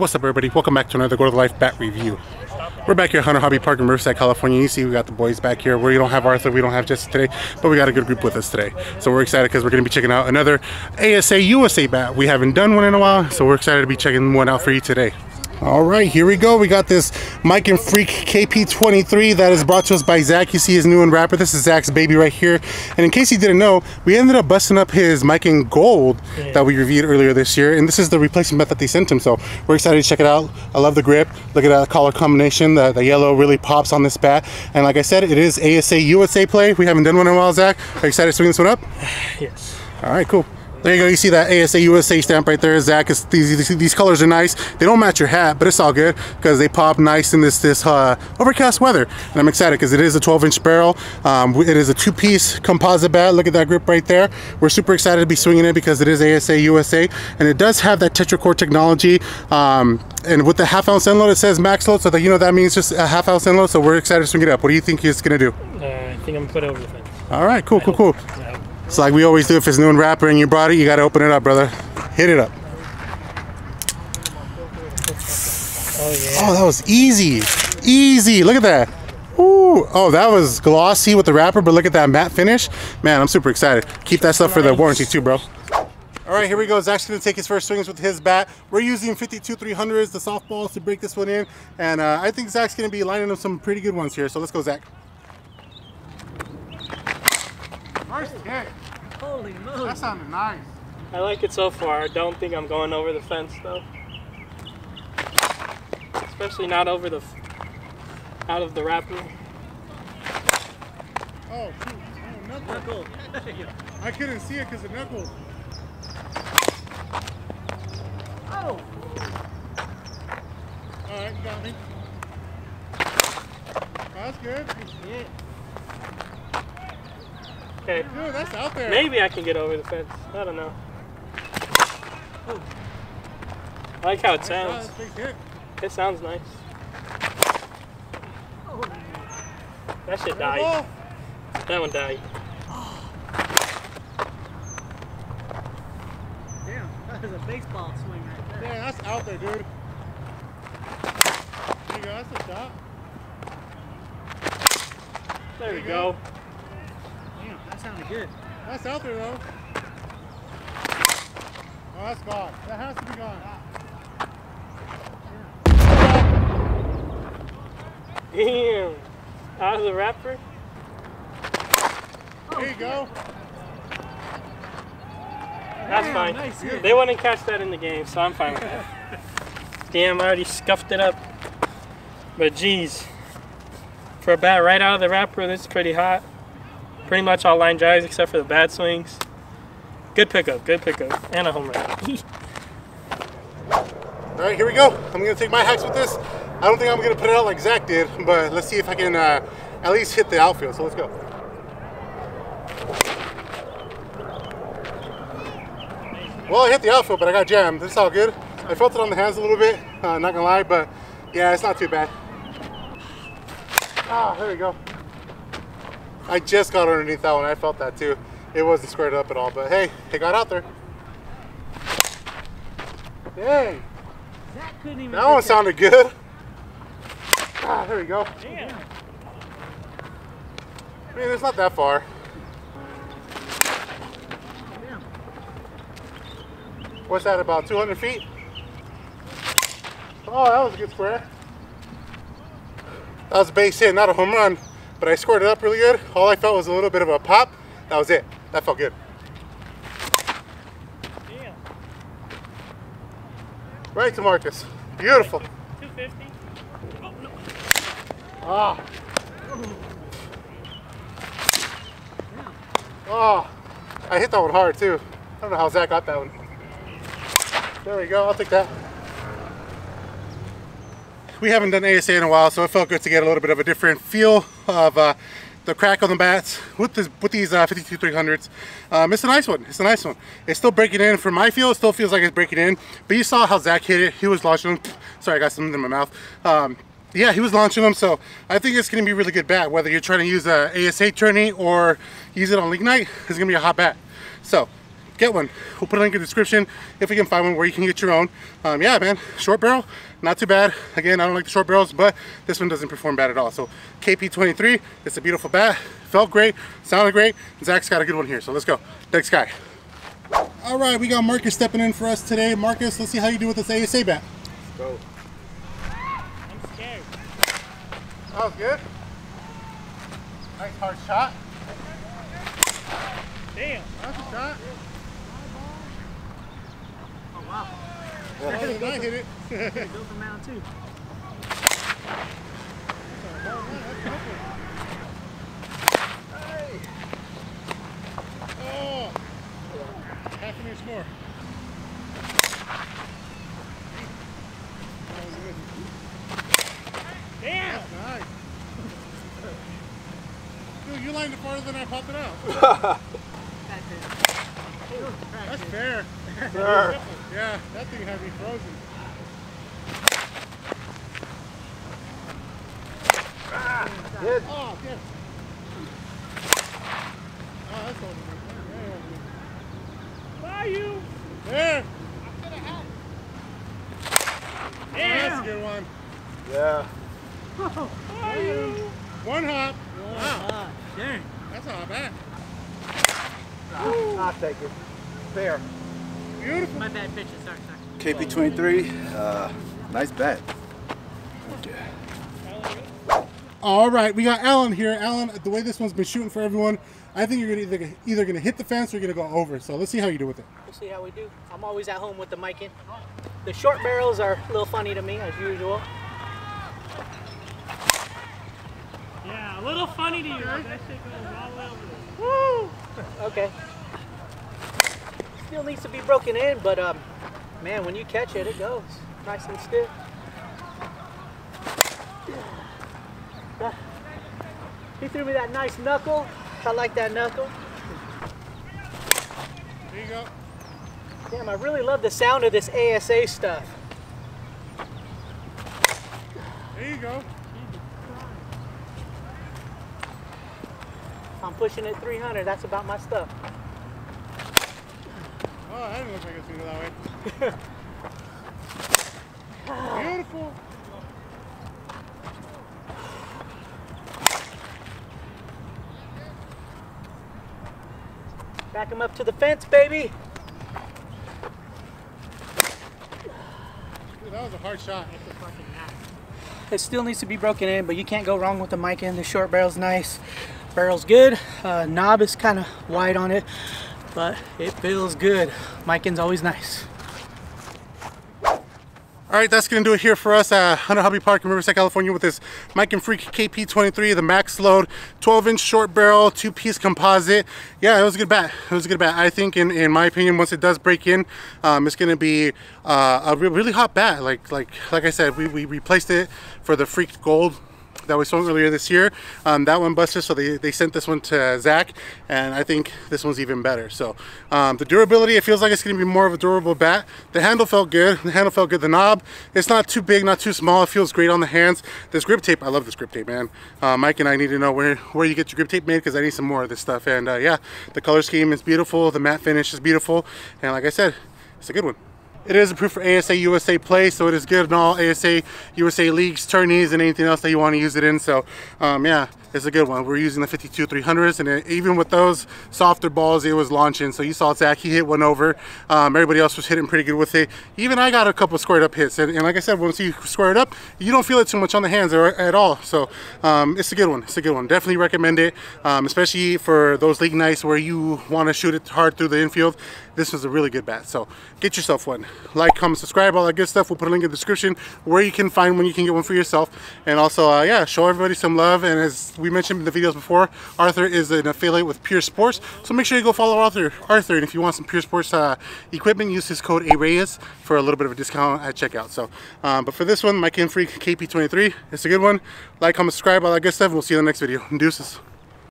What's up everybody? Welcome back to another Gordo Life Bat Review. We're back here at Hunter Hobby Park in Riverside, California. You see we got the boys back here. We don't have Arthur, we don't have Jesse today, but we got a good group with us today. So we're excited because we're going to be checking out another ASA USA bat. We haven't done one in a while, so we're excited to be checking one out for you today. All right, here we go. We got this Miken Freak KP23 that is brought to us by Zach. You see his new and wrapper. This is Zach's baby right here. And in case you didn't know, we ended up busting up his Miken Gold yeah. that we reviewed earlier this year. And this is the replacement bat that they sent him. So we're excited to check it out. I love the grip. Look at that color combination. The, the yellow really pops on this bat. And like I said, it is ASA USA play. We haven't done one in a while, Zach. Are you excited to swing this one up? Yes. All right, cool. There you go. You see that ASA USA stamp right there. Zach, these, these, these colors are nice. They don't match your hat, but it's all good because they pop nice in this this uh, overcast weather. And I'm excited because it is a 12 inch barrel. Um, it is a two piece composite bat. Look at that grip right there. We're super excited to be swinging it because it is ASA USA and it does have that tetracore technology. Um, and with the half ounce end load, it says max load, so that you know that means just a half ounce end load. So we're excited to swing it up. What do you think it's gonna do? Uh, I think I'm gonna put it over the fence. All right, cool, cool, cool. It's like we always do if it's new and wrapper and you brought it, you got to open it up, brother. Hit it up. Oh, yeah. Oh, that was easy. Easy. Look at that. Ooh. Oh, that was glossy with the wrapper, but look at that matte finish. Man, I'm super excited. Keep that stuff for the warranty too, bro. All right, here we go. Zach's gonna take his first swings with his bat. We're using 52 300s, the softballs, to break this one in. And uh, I think Zach's gonna be lining up some pretty good ones here. So let's go, Zach. First hit. Holy moly. That sounded nice. I like it so far. I don't think I'm going over the fence though. Especially not over the, out of the wrapper. Oh, shoot. Oh, knuckle. I couldn't see it because of knuckle. Oh. All right, got me. That's good. Yeah. Okay. Dude, that's out there. Maybe I can get over the fence. I don't know. I like how it sounds. It sounds nice. That shit died. That one died. Damn, that is a baseball swing right there. Yeah, that's out there, dude. There you go, that's a shot. There, there we go. go sounded good. That's out there though. Oh, that's gone. That has to be gone. Damn. Out of the wrapper. There you go. That's Damn, fine. Nice they wouldn't catch that in the game, so I'm fine with that. Damn, I already scuffed it up. But geez, for a bat right out of the wrapper, this is pretty hot pretty much all line drives except for the bad swings. Good pickup, good pickup, and a home run. all right, here we go. I'm gonna take my hacks with this. I don't think I'm gonna put it out like Zach did, but let's see if I can uh, at least hit the outfield. So let's go. Well, I hit the outfield, but I got jammed. It's all good. I felt it on the hands a little bit, uh, not gonna lie, but yeah, it's not too bad. Ah, there we go. I just got underneath that one. I felt that too. It wasn't squared up at all, but hey, it got out there. Hey. That couldn't even. That one sounded good. Ah, there we go. Damn. I mean, it's not that far. Damn. What's that, about 200 feet? Oh, that was a good square. That was a base hit, not a home run but I scored it up really good. All I felt was a little bit of a pop. That was it. That felt good. Damn. Right to Marcus. Beautiful. 250. Oh, no. Ah. Oh, I hit that one hard too. I don't know how Zach got that one. There we go, I'll take that we haven't done ASA in a while, so it felt good to get a little bit of a different feel of uh, the crack on the bats with this with these uh, 52 300s. Um, it's a nice one. It's a nice one. It's still breaking in. For my feel, it still feels like it's breaking in. But you saw how Zach hit it. He was launching them. Sorry, I got something in my mouth. Um, yeah, he was launching them, so I think it's going to be a really good bat. Whether you're trying to use a ASA tourney or use it on league night, it's going to be a hot bat. So get one. We'll put a link in the description if we can find one where you can get your own. Um, yeah, man, short barrel, not too bad. Again, I don't like the short barrels, but this one doesn't perform bad at all. So KP23, it's a beautiful bat. Felt great, sounded great. Zach's got a good one here, so let's go. Next guy. All right, we got Marcus stepping in for us today. Marcus, let's see how you do with this ASA bat. Go. I'm scared. That was good. Nice hard shot. Damn. That's a shot. Wow. Oh, did I hit it? Built the mound, too. Hey. Oh, half an inch more. That was good. Damn. That's nice. Dude, you lined it farther than I popped it out. That's fair. Yeah, that thing had me frozen. Ah, Good. Oh, yes. Oh, that's over me. Why you? There. Damn. That's a good one. Yeah. Why you? One hop. Wow, Ah, dang. that's not bad. I'll take it. Fair. Beautiful. My bad pitches. Sorry, sorry. KP23, uh, nice bat. All right, we got Alan here. Alan, the way this one's been shooting for everyone, I think you're gonna either, either gonna hit the fence or you're gonna go over. So let's see how you do with it. We'll see how we do. I'm always at home with the Miken. The short barrels are a little funny to me, as usual. Yeah, a little funny to you. but That shit goes all the way over there. Okay. Still needs to be broken in, but um, man, when you catch it, it goes nice and stiff. He threw me that nice knuckle. I like that knuckle. There you go. Damn, I really love the sound of this ASA stuff. There you go. I'm pushing it 300. That's about my stuff. Oh, that didn't look like it's gonna go that way. Beautiful. Back him up to the fence, baby. Dude, that was a hard shot. It still needs to be broken in, but you can't go wrong with the Miken. The short barrel's nice. Barrel's good. Uh, knob is kind of wide on it, but it feels good. Miken's always nice. All right, that's gonna do it here for us at Hunter Hobby Park in Riverside, California with this Miken Freak KP23, the max load, 12 inch short barrel, two piece composite. Yeah, it was a good bat. It was a good bat. I think in, in my opinion, once it does break in, um, it's gonna be uh, a re- really hot bat. Like like like I said, we, we replaced it for the Freak Gold that we sold earlier this year. Um, that one busted, so they, they sent this one to Zach, and I think this one's even better. So um, the durability, it feels like it's to be more of a durable bat. The handle felt good. The handle felt good. The knob, it's not too big, not too small. It feels great on the hands. This grip tape, I love this grip tape, man. Uh, Miken I need to know where, where you get your grip tape made because I need some more of this stuff. And uh, yeah, the color scheme is beautiful. The matte finish is beautiful. And like I said, it's a good one. It is approved for ASA USA play, so it is good in all ASA USA leagues, tourneys, and anything else that you want to use it in. So, um, yeah, it's a good one. We're using the 52 300s, and it, even with those softer balls, it was launching. So you saw Zach, he hit one over. Um, everybody else was hitting pretty good with it. Even I got a couple squared up hits, and, and like I said, once you square it up, you don't feel it too much on the hands or, at all. So um, it's a good one. It's a good one. Definitely recommend it, um, especially for those league nights where you want to shoot it hard through the infield. This was a really good bat. So get yourself one. Like, comment, subscribe, all that good stuff. We'll put a link in the description where you can find one. You can get one for yourself. And also, uh, yeah, show everybody some love. And as we mentioned in the videos before, Arthur is an affiliate with Pure Sports. So make sure you go follow Arthur. Arthur, and if you want some Pure Sports uh, equipment, use his code AREAS for a little bit of a discount at checkout. So, um, but for this one, Miken Freak KP23, it's a good one. Like, comment, subscribe, all that good stuff. We'll see you in the next video. Deuces.